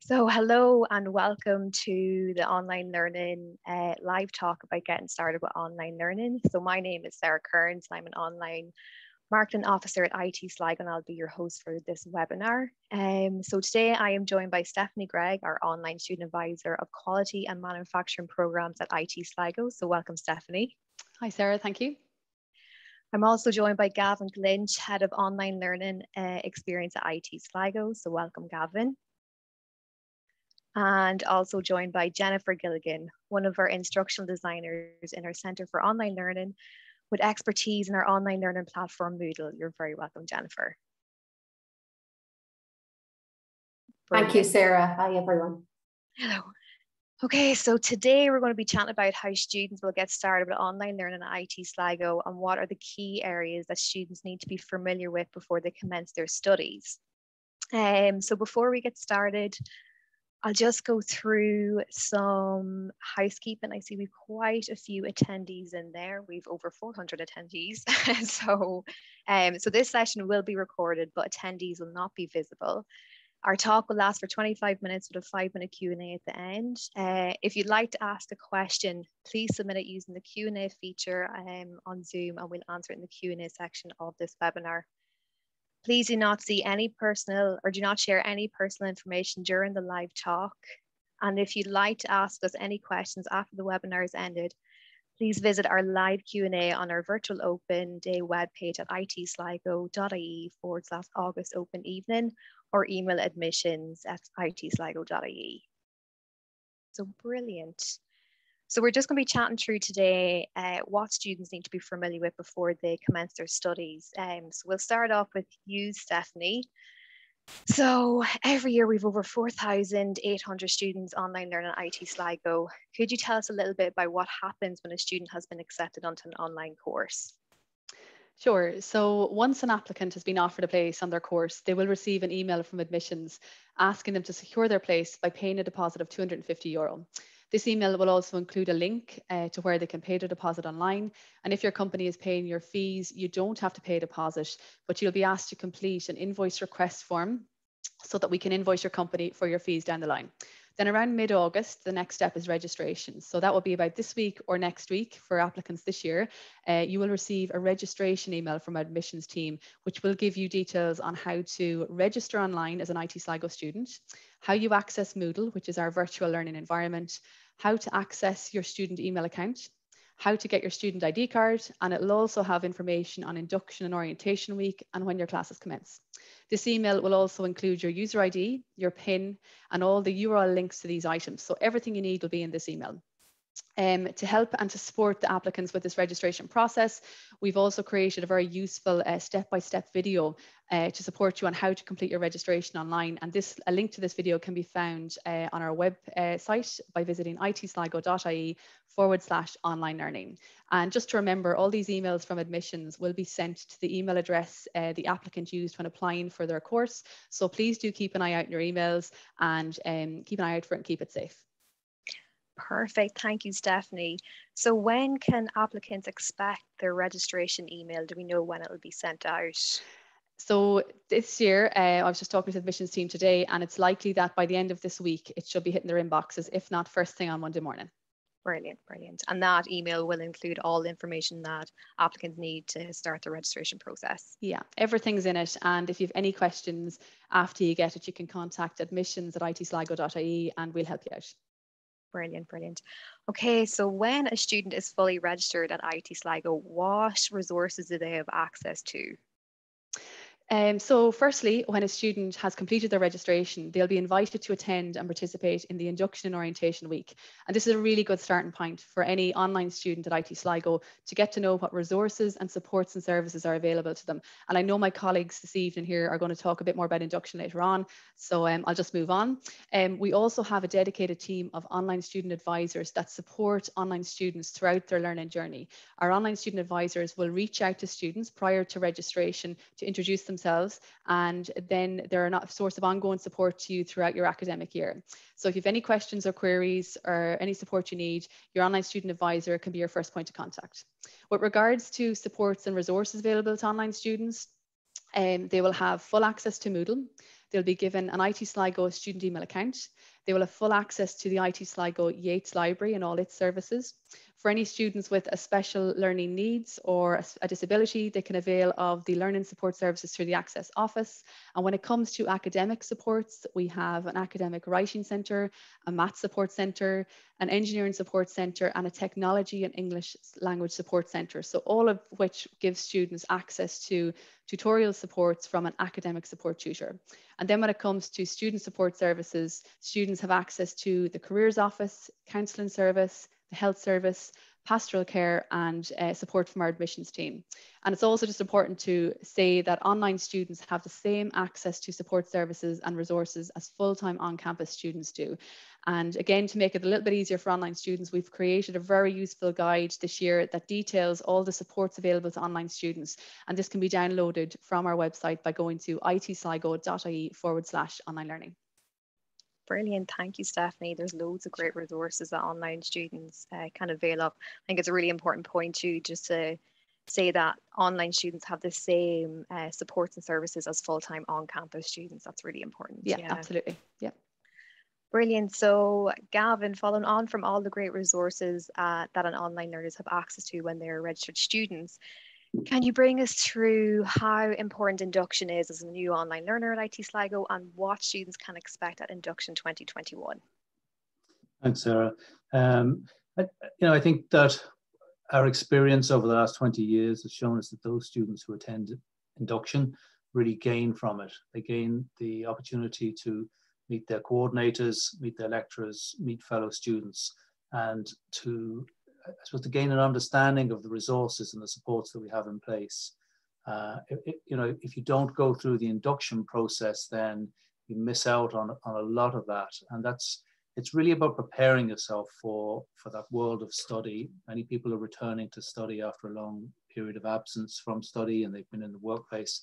So, hello and welcome to the online learning uh, live talk about getting started with online learning. So, my name is Sarah Kearns. I'm an online marketing officer at IT Sligo, and I'll be your host for this webinar. Um, so, today I am joined by Stephanie Gregg, our online student advisor of quality and manufacturing programs at IT Sligo. So, welcome, Stephanie. Hi, Sarah. Thank you. I'm also joined by Gavin Lynch, Head of Online Learning uh, Experience at IT Sligo. So, welcome, Gavin and also joined by Jennifer Gilligan, one of our instructional designers in our Centre for Online Learning with expertise in our online learning platform Moodle. You're very welcome, Jennifer. Brilliant. Thank you, Sarah. Hi, everyone. Hello. Okay, so today we're going to be chatting about how students will get started with online learning at IT Sligo and what are the key areas that students need to be familiar with before they commence their studies. Um, so before we get started, I'll just go through some housekeeping. I see we've quite a few attendees in there. We've over 400 attendees. so, um, so this session will be recorded, but attendees will not be visible. Our talk will last for 25 minutes with a five minute Q&A at the end. Uh, if you'd like to ask a question, please submit it using the Q&A feature um, on Zoom and we'll answer it in the Q&A section of this webinar. Please do not see any personal or do not share any personal information during the live talk. And if you'd like to ask us any questions after the webinar is ended, please visit our live Q&A on our virtual open day webpage at itsligo.ie forward slash August open evening or email admissions at itsligo.ie. So brilliant. So we're just going to be chatting through today uh, what students need to be familiar with before they commence their studies. Um, so we'll start off with you, Stephanie. So every year we've over 4,800 students online learning at IT Sligo. Could you tell us a little bit about what happens when a student has been accepted onto an online course? Sure. So once an applicant has been offered a place on their course, they will receive an email from admissions asking them to secure their place by paying a deposit of 250 euro. This email will also include a link uh, to where they can pay their deposit online. And if your company is paying your fees, you don't have to pay a deposit, but you'll be asked to complete an invoice request form so that we can invoice your company for your fees down the line. Then around mid-August, the next step is registration. So that will be about this week or next week for applicants this year. Uh, you will receive a registration email from our admissions team, which will give you details on how to register online as an IT Sligo student, how you access Moodle, which is our virtual learning environment, how to access your student email account, how to get your student ID card, and it'll also have information on induction and orientation week and when your classes commence. This email will also include your user ID, your PIN, and all the URL links to these items. So everything you need will be in this email. Um, to help and to support the applicants with this registration process, we've also created a very useful uh, step-by-step -step video uh, to support you on how to complete your registration online. And this, a link to this video can be found uh, on our website uh, by visiting itsligo.ie forward slash online learning. And just to remember, all these emails from admissions will be sent to the email address uh, the applicant used when applying for their course. So please do keep an eye out in your emails and um, keep an eye out for it and keep it safe. Perfect. Thank you, Stephanie. So when can applicants expect their registration email? Do we know when it will be sent out? So this year, uh, I was just talking to the admissions team today, and it's likely that by the end of this week, it should be hitting their inboxes, if not first thing on Monday morning. Brilliant, brilliant. And that email will include all the information that applicants need to start the registration process. Yeah, everything's in it. And if you have any questions after you get it, you can contact admissions at itsligo.ie and we'll help you out. Brilliant, brilliant. Okay, so when a student is fully registered at IT Sligo, what resources do they have access to? Um, so firstly, when a student has completed their registration, they'll be invited to attend and participate in the Induction and Orientation Week. And this is a really good starting point for any online student at IT Sligo to get to know what resources and supports and services are available to them. And I know my colleagues this evening here are going to talk a bit more about induction later on, so um, I'll just move on. Um, we also have a dedicated team of online student advisors that support online students throughout their learning journey. Our online student advisors will reach out to students prior to registration to introduce them themselves and then they're a source of ongoing support to you throughout your academic year. So if you have any questions or queries or any support you need, your online student advisor can be your first point of contact. With regards to supports and resources available to online students, um, they will have full access to Moodle. They'll be given an IT Sligo student email account. They will have full access to the IT Sligo Yeats library and all its services. For any students with a special learning needs or a, disability, they can avail of the learning support services through the Access Office. And when it comes to academic supports, we have an academic writing centre, a math support centre, an engineering support centre, and a technology and English language support centre. So all of which gives students access to tutorial supports from an academic support tutor. And then when it comes to student support services, students have access to the careers office, counselling service, the health service, pastoral care and uh, support from our admissions team. And it's also just important to say that online students have the same access to support services and resources as full-time on-campus students do. And again, to make it a little bit easier for online students, we've created a very useful guide this year that details all the supports available to online students. And this can be downloaded from our website by going to itsligo.ie forward slash online learning. Brilliant. Thank you, Stephanie. There's loads of great resources that online students uh, can avail of. I think it's a really important point too, just to say that online students have the same uh, supports and services as full-time on-campus students. That's really important. Yeah, yeah, absolutely. Yeah. Brilliant. So Gavin, following on from all the great resources uh, that an online learners have access to when they're registered students, can you bring us through how important induction is as a new online learner at IT Sligo and what students can expect at Induction 2021? Thanks, Sarah. Um, I, you know, I think that our experience over the last 20 years has shown us that those students who attend induction really gain from it. They gain the opportunity to meet their coordinators, meet their lecturers, meet fellow students, and to I suppose to gain an understanding of the resources and the supports that we have in place. Uh, it, you know, if you don't go through the induction process, then you miss out on, on a lot of that. And that's, it's really about preparing yourself for, for that world of study. Many people are returning to study after a long period of absence from study and they've been in the workplace.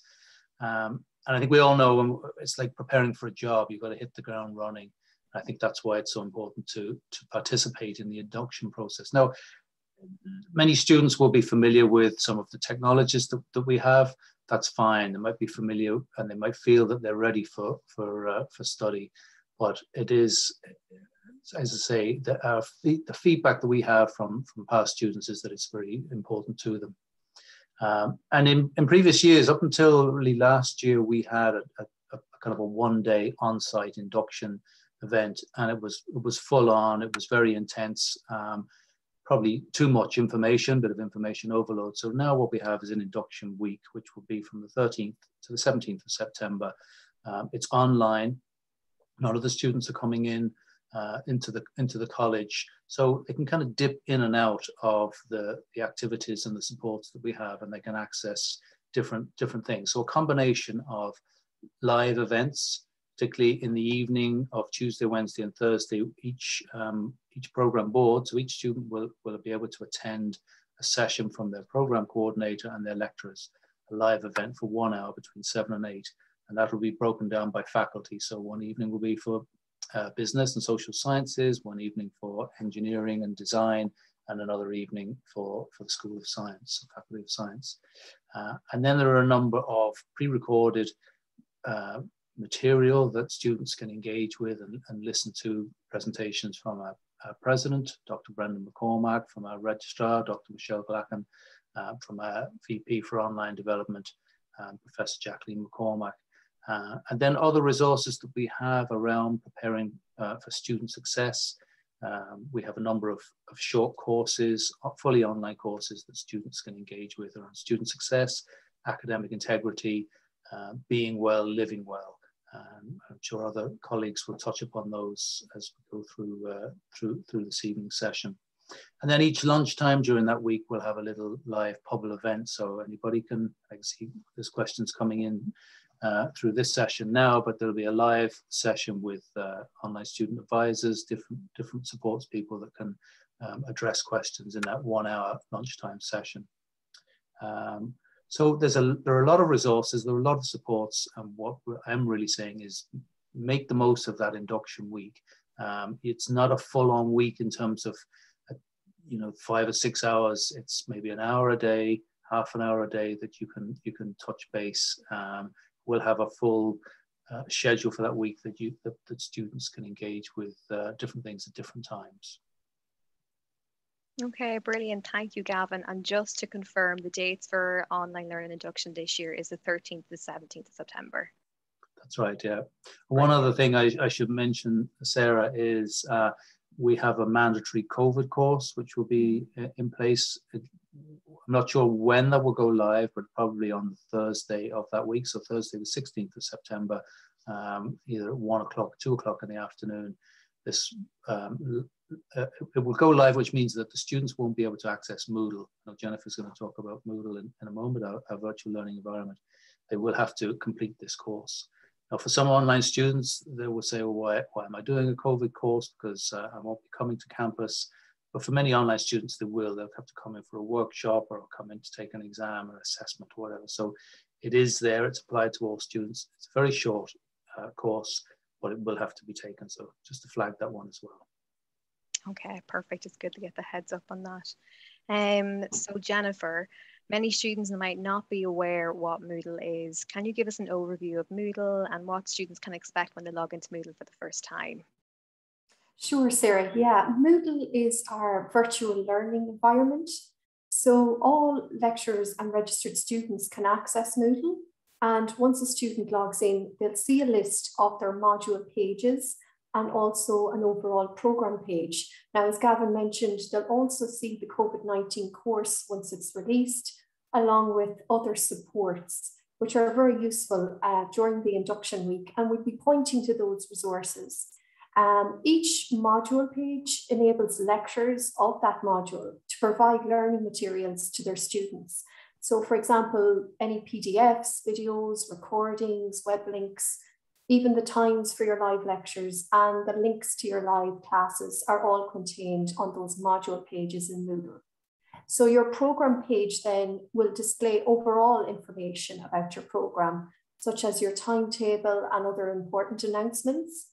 Um, and I think we all know it's like preparing for a job, you've got to hit the ground running. I think that's why it's so important to, to participate in the induction process. Now, many students will be familiar with some of the technologies that, that we have. That's fine. They might be familiar and they might feel that they're ready for, for, uh, for study. But it is, as I say, the, the feedback that we have from, from past students is that it's very important to them. Um, and in, in previous years, up until really last year, we had a, a, a kind of a one day on site induction event and it was it was full on. It was very intense um, probably too much information bit of information overload. So now what we have is an induction week which will be from the 13th to the 17th of september. Um, it's online. None of the students are coming in uh, into the into the college. So they can kind of dip in and out of the the activities and the supports that we have and they can access different different things. So a combination of live events particularly in the evening of Tuesday, Wednesday, and Thursday, each um, each program board, so each student will, will be able to attend a session from their program coordinator and their lecturers, a live event for one hour between seven and eight. And that will be broken down by faculty. So one evening will be for uh, business and social sciences, one evening for engineering and design, and another evening for, for the School of Science, Faculty of Science. Uh, and then there are a number of pre-recorded uh, material that students can engage with and, and listen to presentations from our, our, president, Dr. Brendan McCormack, from our registrar, Dr. Michelle Glacken, uh, from our VP for online development, um, Professor Jacqueline McCormack. Uh, and then other resources that we have around preparing uh, for student success. Um, we have a number of, of short courses, uh, fully online courses that students can engage with around student success, academic integrity, uh, being well, living well. Um, I'm sure other colleagues will touch upon those as we go through, uh, through, through this evening session. And then each lunchtime during that week, we'll have a little live public event. So anybody can, I see there's questions coming in uh, through this session now, but there'll be a live session with uh, online student advisors, different, different supports people that can um, address questions in that one hour lunchtime session. Um, so there's a there are a lot of resources, there are a lot of supports, and what I'm really saying is make the most of that induction week. Um, it's not a full-on week in terms of uh, you know five or six hours. It's maybe an hour a day, half an hour a day that you can you can touch base. Um, we'll have a full uh, schedule for that week that you that, that students can engage with uh, different things at different times. Okay, brilliant. Thank you, Gavin. And just to confirm, the dates for online learning induction this year is the 13th to the 17th of September. That's right, yeah. One other thing I, I should mention, Sarah, is uh, we have a mandatory COVID course which will be uh, in place. I'm not sure when that will go live, but probably on Thursday of that week. So Thursday, the 16th of September, um, either at one o'clock, two o'clock in the afternoon. This um, uh, it will go live, which means that the students won't be able to access Moodle. Now, Jennifer's going to talk about Moodle in, in a moment, our, our virtual learning environment. They will have to complete this course. Now, for some online students, they will say, well, why, why am I doing a COVID course? Because uh, I won't be coming to campus. But for many online students, they will. They'll have to come in for a workshop or come in to take an exam or assessment or whatever. So it is there. It's applied to all students. It's a very short uh, course, but it will have to be taken. So just to flag that one as well. Okay, perfect. It's good to get the heads up on that. Um, so Jennifer, many students might not be aware what Moodle is. Can you give us an overview of Moodle and what students can expect when they log into Moodle for the first time? Sure, Sarah. Yeah, Moodle is our virtual learning environment. So all lecturers and registered students can access Moodle. And once a student logs in, they'll see a list of their module pages and also an overall program page. Now, as Gavin mentioned, they'll also see the COVID-19 course once it's released, along with other supports, which are very useful uh, during the induction week, and we'll be pointing to those resources. Um, each module page enables lecturers of that module to provide learning materials to their students. So for example, any PDFs, videos, recordings, web links, even the times for your live lectures and the links to your live classes are all contained on those module pages in Moodle. So your program page then will display overall information about your program, such as your timetable and other important announcements.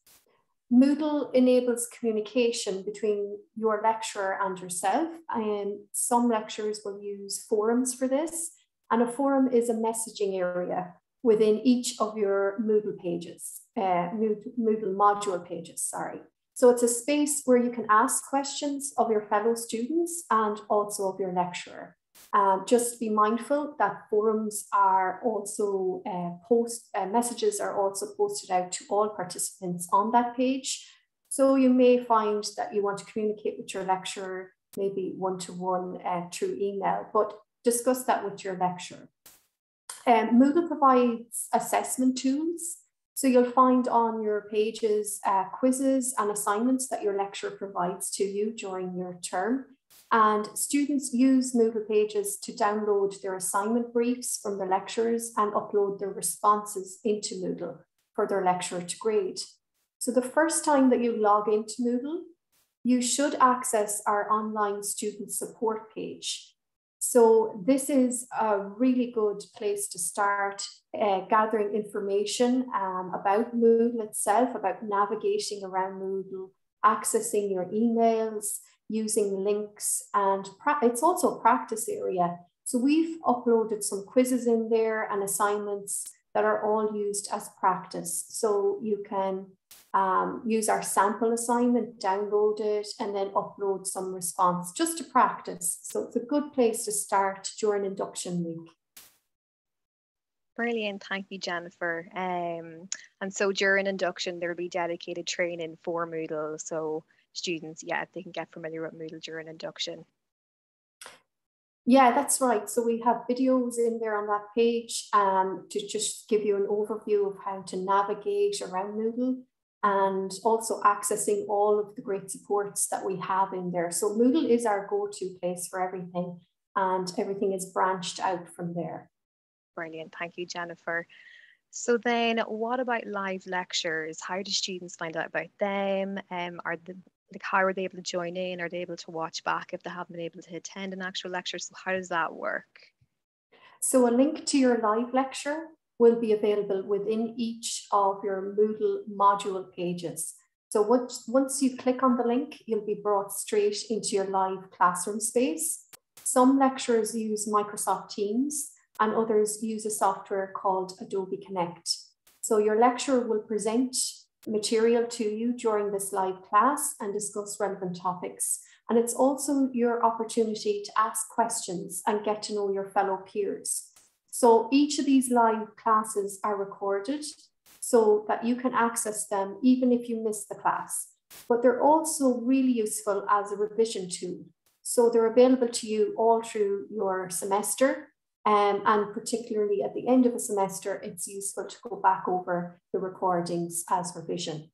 Moodle enables communication between your lecturer and yourself, and some lecturers will use forums for this. And a forum is a messaging area within each of your Moodle pages, uh, Moodle module pages, sorry. So it's a space where you can ask questions of your fellow students and also of your lecturer. Um, just be mindful that forums are also uh, post uh, messages are also posted out to all participants on that page. So you may find that you want to communicate with your lecturer, maybe one-to-one -one, uh, through email, but discuss that with your lecturer. Um, Moodle provides assessment tools. So you'll find on your pages uh, quizzes and assignments that your lecturer provides to you during your term. And students use Moodle pages to download their assignment briefs from their lecturers and upload their responses into Moodle for their lecturer to grade. So the first time that you log into Moodle, you should access our online student support page. So this is a really good place to start uh, gathering information um, about Moodle itself, about navigating around Moodle, accessing your emails, using links, and it's also a practice area. So we've uploaded some quizzes in there and assignments that are all used as practice. So you can um, use our sample assignment, download it, and then upload some response just to practice. So it's a good place to start during induction week. Brilliant, thank you, Jennifer. Um, and so during induction, there will be dedicated training for Moodle. So students, yeah, they can get familiar with Moodle during induction. Yeah, that's right. So we have videos in there on that page um, to just give you an overview of how to navigate around Moodle and also accessing all of the great supports that we have in there. So Moodle is our go-to place for everything and everything is branched out from there. Brilliant. Thank you, Jennifer. So then what about live lectures? How do students find out about them? Um, are the like how are they able to join in? Are they able to watch back if they haven't been able to attend an actual lecture? So how does that work? So a link to your live lecture will be available within each of your Moodle module pages. So once, once you click on the link, you'll be brought straight into your live classroom space. Some lecturers use Microsoft Teams and others use a software called Adobe Connect. So your lecturer will present material to you during this live class and discuss relevant topics. And it's also your opportunity to ask questions and get to know your fellow peers. So each of these live classes are recorded so that you can access them even if you miss the class. But they're also really useful as a revision tool. So they're available to you all through your semester. Um, and particularly at the end of a semester, it's useful to go back over the recordings as revision.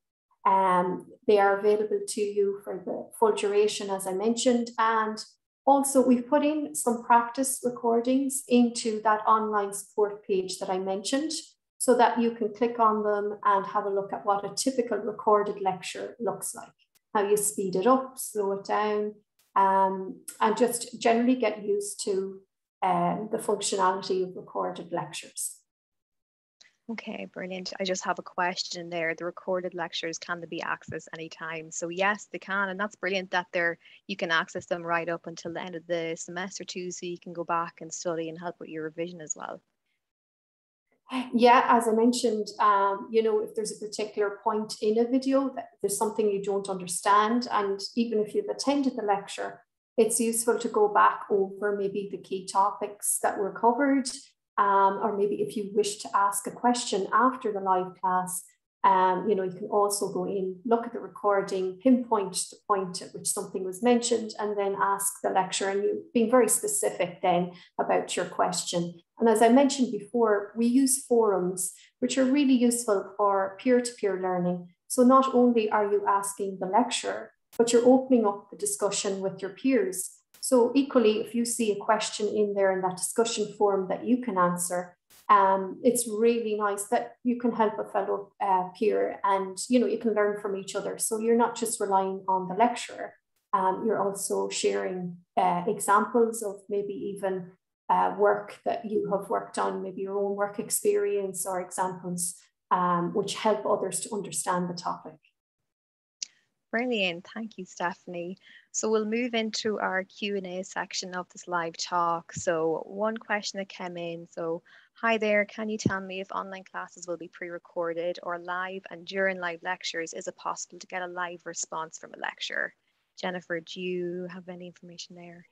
Um, they are available to you for the full duration, as I mentioned. And also, we've put in some practice recordings into that online support page that I mentioned so that you can click on them and have a look at what a typical recorded lecture looks like, how you speed it up, slow it down, um, and just generally get used to um, the functionality of recorded lectures. Okay, brilliant. I just have a question there. The recorded lectures can they be accessed anytime? So yes, they can, and that's brilliant that they're you can access them right up until the end of the semester too, so you can go back and study and help with your revision as well. Yeah, as I mentioned, um, you know, if there's a particular point in a video that there's something you don't understand, and even if you've attended the lecture, it's useful to go back over maybe the key topics that were covered, um, or maybe if you wish to ask a question after the live class, um, you know, you can also go in, look at the recording, pinpoint the point at which something was mentioned, and then ask the lecturer. And you being very specific then about your question. And as I mentioned before, we use forums, which are really useful for peer-to-peer learning. So not only are you asking the lecturer, but you're opening up the discussion with your peers. So equally, if you see a question in there in that discussion forum that you can answer, um, it's really nice that you can help a fellow uh, peer and you know you can learn from each other. So you're not just relying on the lecturer, um, you're also sharing uh, examples of maybe even uh, work that you have worked on, maybe your own work experience or examples, um, which help others to understand the topic. Brilliant. Thank you, Stephanie. So we'll move into our Q&A section of this live talk. So one question that came in. So, hi there, can you tell me if online classes will be pre-recorded or live and during live lectures, is it possible to get a live response from a lecturer? Jennifer, do you have any information there?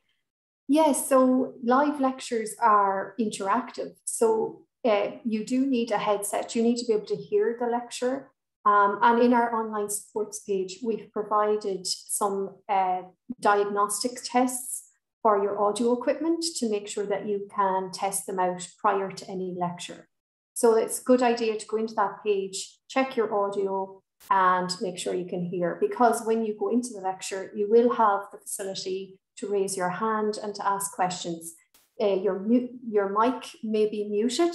Yes, so live lectures are interactive. So uh, you do need a headset. You need to be able to hear the lecture um, and in our online supports page, we've provided some uh, diagnostic tests for your audio equipment to make sure that you can test them out prior to any lecture. So it's a good idea to go into that page, check your audio and make sure you can hear because when you go into the lecture, you will have the facility to raise your hand and to ask questions. Uh, your, your mic may be muted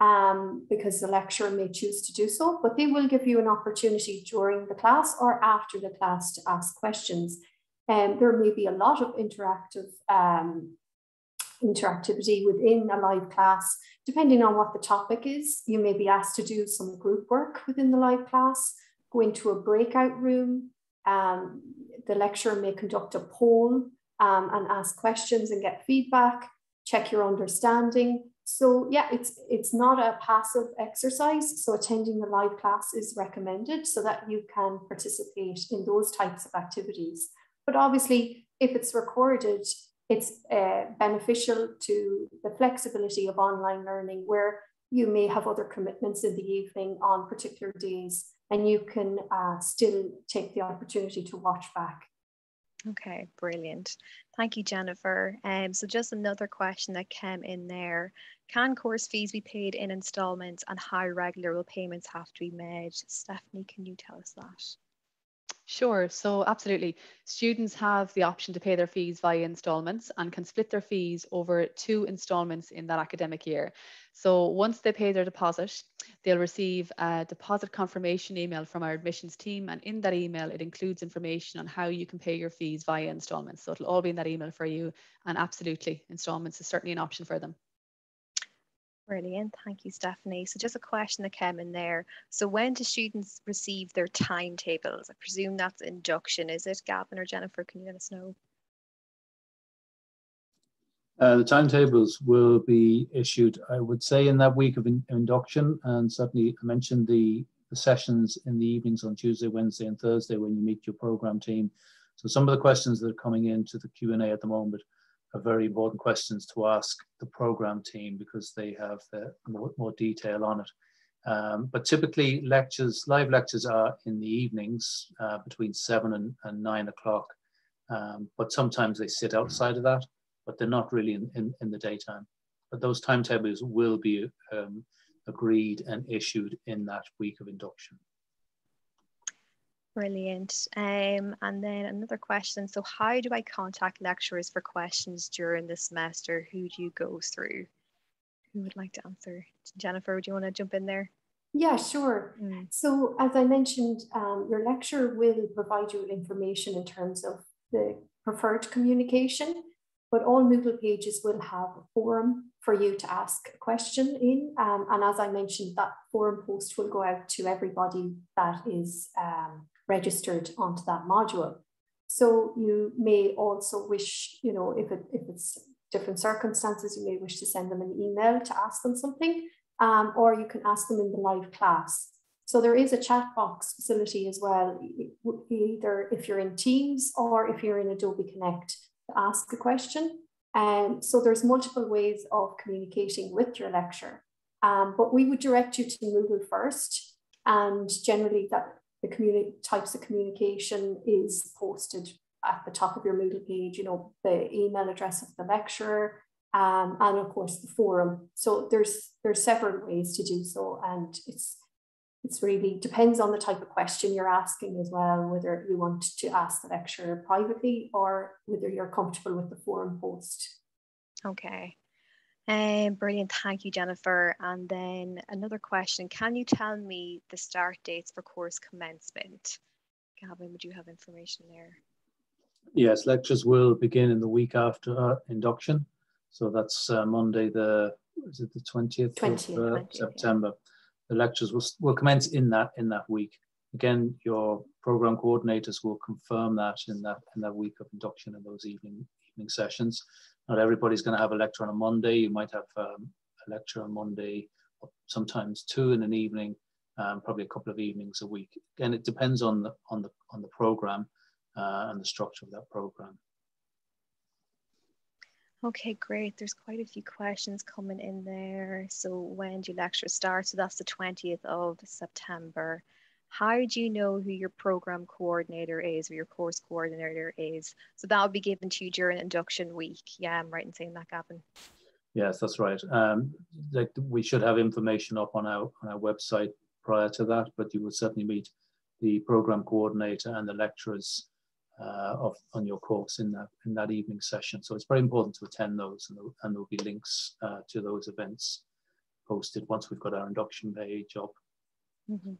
um, because the lecturer may choose to do so, but they will give you an opportunity during the class or after the class to ask questions. And um, there may be a lot of interactive um, interactivity within a live class, depending on what the topic is. You may be asked to do some group work within the live class, go into a breakout room. Um, the lecturer may conduct a poll um, and ask questions and get feedback, check your understanding. So yeah, it's it's not a passive exercise. So attending the live class is recommended so that you can participate in those types of activities. But obviously, if it's recorded, it's uh, beneficial to the flexibility of online learning where you may have other commitments in the evening on particular days and you can uh, still take the opportunity to watch back Okay, brilliant. Thank you, Jennifer. Um, so just another question that came in there. Can course fees be paid in installments and how regular will payments have to be made? Stephanie, can you tell us that? Sure, so absolutely. Students have the option to pay their fees via instalments and can split their fees over two instalments in that academic year. So once they pay their deposit, they'll receive a deposit confirmation email from our admissions team. And in that email, it includes information on how you can pay your fees via instalments. So it'll all be in that email for you. And absolutely, instalments is certainly an option for them. Brilliant. Thank you, Stephanie. So just a question that came in there. So when do students receive their timetables? I presume that's induction. Is it Gavin or Jennifer? Can you let us know? Uh, the timetables will be issued, I would say, in that week of in induction, and certainly I mentioned the, the sessions in the evenings on Tuesday, Wednesday, and Thursday when you meet your program team. So some of the questions that are coming into the Q&A at the moment are very important questions to ask the program team because they have more, more detail on it. Um, but typically lectures, live lectures are in the evenings uh, between seven and, and nine o'clock. Um, but sometimes they sit outside of that but they're not really in, in, in the daytime. But those timetables will be um, agreed and issued in that week of induction. Brilliant. Um, and then another question. So how do I contact lecturers for questions during the semester? Who do you go through? Who would like to answer? Jennifer, would you want to jump in there? Yeah, sure. Mm. So as I mentioned, um, your lecturer will provide you with information in terms of the preferred communication but all Moodle pages will have a forum for you to ask a question in. Um, and as I mentioned, that forum post will go out to everybody that is um, registered onto that module. So you may also wish, you know, if, it, if it's different circumstances, you may wish to send them an email to ask them something, um, or you can ask them in the live class. So there is a chat box facility as well, either if you're in Teams or if you're in Adobe Connect to ask a question. Um, so there's multiple ways of communicating with your lecture, um, but we would direct you to Moodle first. And generally that the types of communication is posted at the top of your Moodle page, you know, the email address of the lecturer, um, and of course the forum. So there's there's several ways to do so, and it's it's really depends on the type of question you're asking as well, whether you want to ask the lecturer privately or whether you're comfortable with the forum post. Okay. Um, brilliant. Thank you, Jennifer. And then another question. Can you tell me the start dates for course commencement? Gavin, would you have information there? Yes, lectures will begin in the week after uh, induction. So that's uh, Monday, the is it the 20th, 20th of uh, 20th, September. Yeah the lectures will, will commence in that in that week. Again, your program coordinators will confirm that in that in that week of induction in those evening evening sessions. Not everybody's going to have a lecture on a Monday. You might have um, a lecture on Monday, sometimes two in an evening, um, probably a couple of evenings a week. Again, it depends on the on the on the program uh, and the structure of that program. Okay, great. There's quite a few questions coming in there. So when do lectures start? So that's the 20th of September. How do you know who your program coordinator is or your course coordinator is? So that will be given to you during induction week. Yeah, I'm right in saying that, Gavin. Yes, that's right. Um, like we should have information up on our on our website prior to that, but you will certainly meet the program coordinator and the lecturers uh, of on your course in that in that evening session. So it's very important to attend those, and, and there will be links uh, to those events posted once we've got our induction page up. Mm -hmm.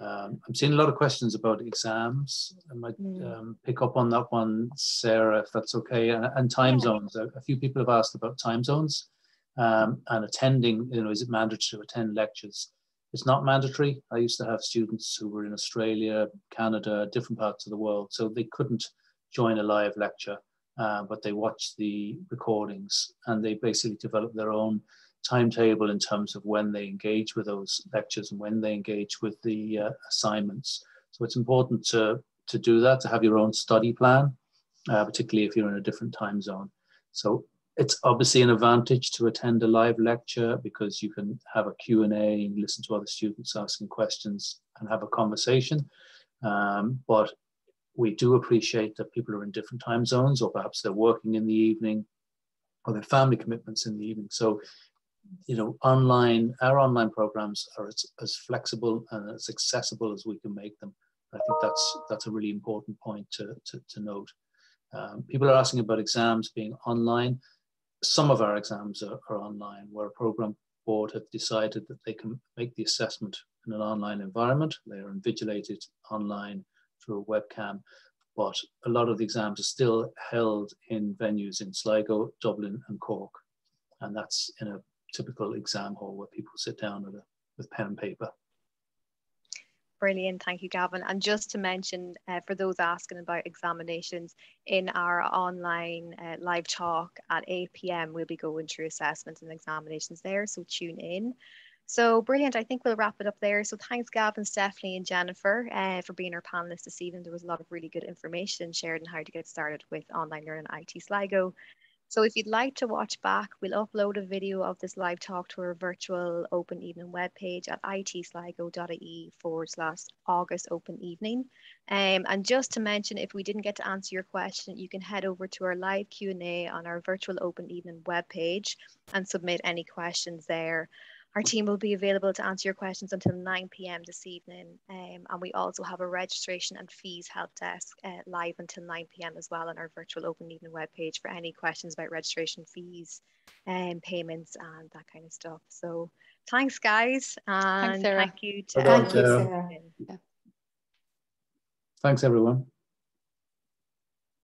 Um, I'm seeing a lot of questions about exams. I might mm. um, pick up on that one, Sarah, if that's okay. And, and time yeah. zones. A, a, few people have asked about time zones um, and attending. You know, is it mandatory to attend lectures? It's not mandatory. I used to have students who were in Australia, Canada, different parts of the world, so they couldn't join a live lecture, uh, but they watched the recordings and they basically developed their own timetable in terms of when they engage with those lectures and when they engage with the uh, assignments. So it's important to, to do that, to have your own study plan, uh, particularly if you're in a different time zone. So it's obviously an advantage to attend a live lecture because you can have a Q&A and listen to other students asking questions and have a conversation. Um, but we do appreciate that people are in different time zones or perhaps they're working in the evening or their family commitments in the evening. So, you know, online, our online programs are as, as flexible and as accessible as we can make them. I think that's that's a really important point to, to, to note. Um, people are asking about exams being online some of our exams are, are online where a program board have decided that they can make the assessment in an online environment. They are invigilated online through a webcam, but a lot of the exams are still held in venues in Sligo, Dublin and Cork. And that's in a typical exam hall where people sit down with, a, with pen and paper. Brilliant. Thank you, Gavin. And just to mention, uh, for those asking about examinations, in our online uh, live talk at 8 p.m., we'll be going through assessments and examinations there. So tune in. So brilliant. I think we'll wrap it up there. So thanks, Gavin, Stephanie, and Jennifer uh, for being our panelists this evening. There was a lot of really good information shared on how to get started with online learning IT Sligo. So if you'd like to watch back, we'll upload a video of this live talk to our virtual open evening webpage at itsligo.ie forward slash August open evening. Um, and just to mention, if we didn't get to answer your question, you can head over to our live Q&A on our virtual open evening webpage and submit any questions there. Our team will be available to answer your questions until 9 p.m. this evening. Um, and we also have a registration and fees help desk uh, live until 9 p.m. as well on our virtual open evening webpage for any questions about registration fees and um, payments and that kind of stuff. So thanks, guys. And thanks, thank you to Thank you, Sarah. Thanks, everyone.